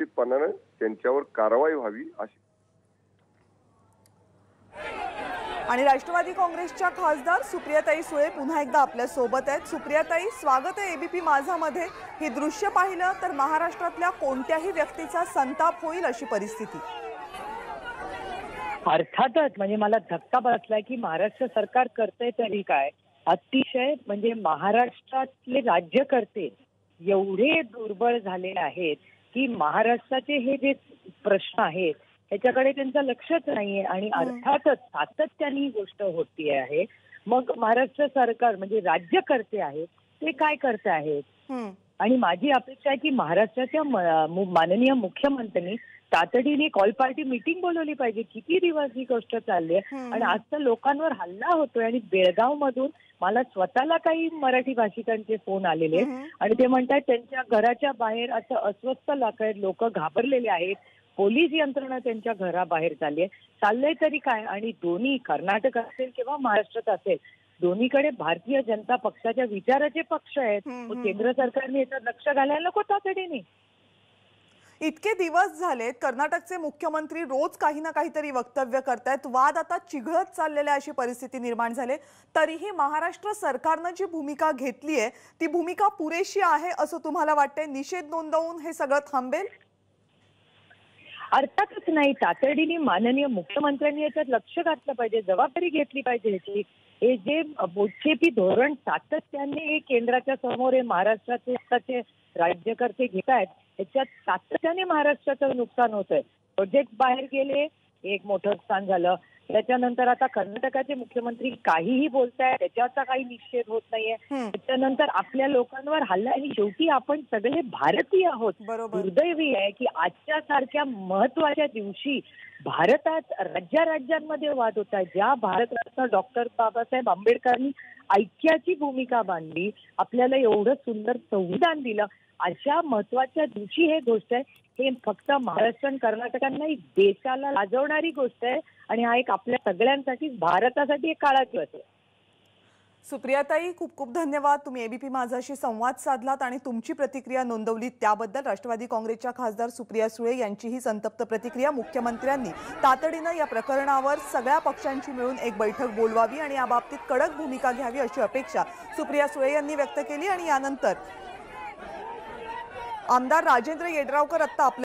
निश्चितपणानं त्यांच्यावर कारवाई व्हावी अशी. आणि राष्ट्रवादी काँग्रेसच्या खासदार सुप्रियाताई सुळे पुन्हा एकदा आपल्यासोबत आहेत. सुप्रियाताई स्वागत आहे एबीपी माझामध्ये. ही दृश्य पाहिलं तर महाराष्ट्रातल्या कोणत्याही व्यक्तीचा संताप होईल अशी परिस्थिती. अर्थातच म्हणजे मला धक्का बसलाय की महाराष्ट्र सरकार करतंय तरी काय? अतिशय म्हणजे महाराष्ट्रातले राज्यकर्ते एवढे दुर्बळ झालेले आहेत की महाराष्ट्राचे हे जे प्रश्न आहेत त्याच्याकडे त्यांचं लक्षच नाहीये आणि अर्थातच सातत्याने ही गोष्ट होती आहे. मग महाराष्ट्र सरकार म्हणजे राज्यकर्ते आहेत ते काय करते आहेत. आणि माझी अपेक्षा आहे की महाराष्ट्राच्या माननीय मुख्यमंत्र्यांनी तातडीने कॉल पार्टी मिटिंग बोलवली पाहिजे. किती दिवस ही गोष्ट चालली आहे. आणि आज तर लोकांवर हल्ला होतोय आणि बेळगाव मधून मला स्वतःला काही मराठी भाषिकांचे फोन आलेले. आणि ते म्हणतात त्यांच्या घराच्या बाहेर असं अस्वस्थ आहेत लोक घाबरलेले आहेत. पोलीस यंत्रणा त्यांच्या घराबाहेर चालली आहे. चाललंय तरी काय? आणि दोन्ही कर्नाटक असेल किंवा महाराष्ट्रात असेल दोन्हीकडे भारतीय जनता पक्षाच्या विचाराचे पक्ष आहेत. केंद्र सरकारने याच्यात लक्ष घालायला नको तातडीने इतके दिवस झालेत कर्नाटकचे मुख्यमंत्री रोज काही ना काहीतरी वक्तव्य करतायत. वाद आता चिघळत चाललेल्या अशी परिस्थिती निर्माण झाली तरीही महाराष्ट्र सरकारनं जी भूमिका घेतली आहे ती भूमिका पुरेशी आहे असं तुम्हाला वाटतंय? निषेध नोंदवून हे सगळं थांबेल? अर्थातच नाही. तातडीने माननीय मुख्यमंत्र्यांनी याच्यात लक्ष घातलं पाहिजे जबाबदारी घेतली पाहिजे याची. हे जे बोटछेपी धोरण सातत्याने हे केंद्राच्या समोर हे महाराष्ट्राचे राज्यकर्ते घेत आहेत याच्यात सातत्याने महाराष्ट्राचं नुकसान होत आहे प्रोजेक्ट बाहेर गेले एक मोठं नुकसान झालं. त्याच्यानंतर आता कर्नाटकाचे मुख्यमंत्री काहीही बोलतायत त्याच्याचा काही निषेध होत नाहीये. त्याच्यानंतर आपल्या लोकांवर हल्ला आणि शेवटी आपण सगळे भारतीय आहोत. दुर्दैवी आहे की आजच्या सारख्या महत्त्वाच्या दिवशी भारतात राज्या राज्यांमध्ये वाद होता ज्या भारतरत्न डॉक्टर बाबासाहेब आंबेडकरांनी ऐक्याची भूमिका बांधली आपल्याला एवढं सुंदर संविधान दिलं अशा महत्त्वाच्या दिवशी हे गोष्ट आहे. हे फक्त महाराष्ट्र आणि कर्नाटकांना देशाला लाजवणारी गोष्ट आहे. आणि हा एक आपल्या सगळ्यांसाठी भारतासाठी एक काळा दिवस आहे. सुप्रियाताई खूप खूप धन्यवाद. तुम्ही एबीपी माझाशी संवाद साधलात आणि तुमची प्रतिक्रिया नोंदवली त्याबद्दल राष्ट्रवादी काँग्रेसच्या खासदार सुप्रिया सुळे यांचीही संतप्त प्रतिक्रिया मुख्यमंत्र्यांनी तातडीनं या प्रकरणावर सगळ्या पक्षांची मिळून एक बैठक बोलवावी आणि याबाबतीत कडक भूमिका घ्यावी अशी अपेक्षा सुप्रिया सुळे यांनी व्यक्त केली. आणि यानंतर आमदार राजेंद्र येड्रावकर आत्ता आपल्या